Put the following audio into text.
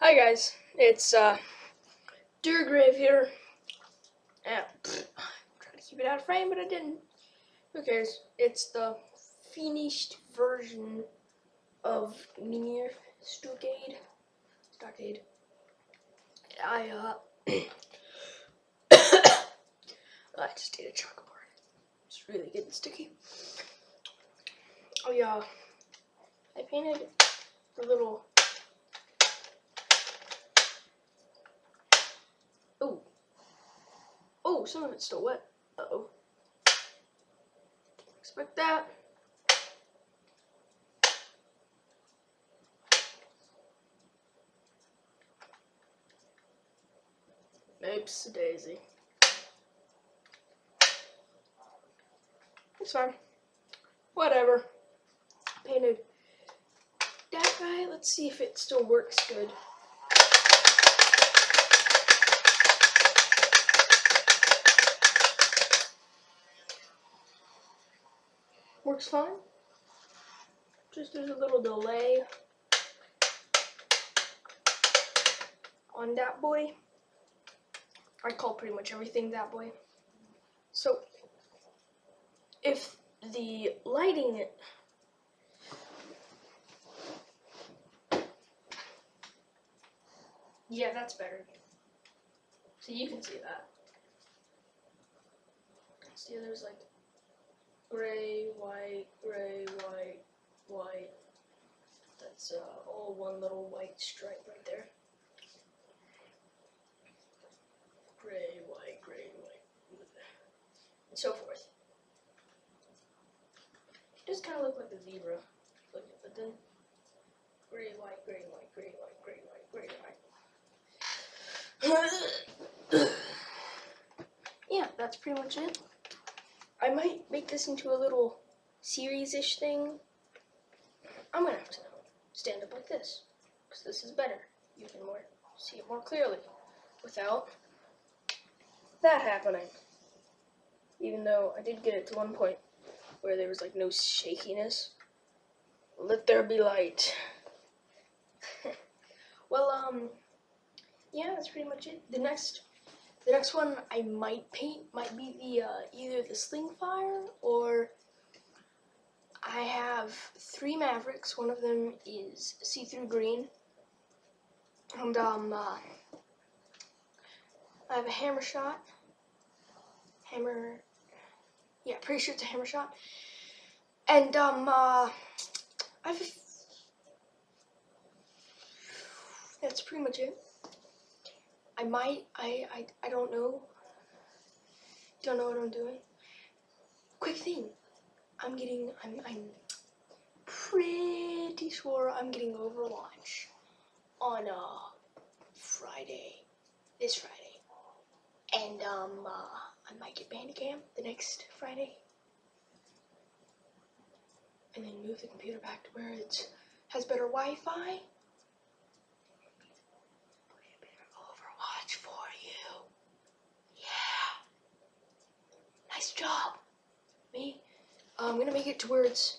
Hi guys, it's uh, Grave here. Yeah, trying to keep it out of frame, but I didn't. Who cares? It's the finished version of my Nerf Stockade. Stockade. I uh, I just ate a chocolate bar. It's really getting sticky. Oh yeah, I painted the little Oh. Oh, some of it's still wet. Uh-oh. Didn't expect that. Oops, daisy. It's fine. Whatever. Painted that guy. Let's see if it still works good. Works fine. Just there's a little delay on that boy. I call pretty much everything that boy. So if the lighting Yeah, that's better. So you can see that. See, there's like gray, white, gray, white, white. That's uh, all one little white stripe right there. Gray, white, gray, white, and so forth. It does kind of look like a zebra, but then gray, white, gray, white, gray, white, gray, white, gray, white. yeah, that's pretty much it. I might make this into a little series-ish thing. I'm gonna have to stand up like this, because this is better. You can more see it more clearly without that happening. Even though I did get it to one point where there was like no shakiness. Let there be light. well, um, yeah, that's pretty much it. The next the next one I might paint might be the uh, either the Sling Fire or I have three Mavericks. One of them is see-through green, and um, uh, I have a Hammer Shot. Hammer, yeah, pretty sure it's a Hammer Shot. And um, uh, I've that's pretty much it. I might, I, I, I don't know. Don't know what I'm doing. Quick thing, I'm getting, I'm, I'm pretty sure I'm getting Overwatch on uh, Friday, this Friday. And um, uh, I might get Bandicam the next Friday. And then move the computer back to where it has better Wi-Fi. I'm gonna make it to where it's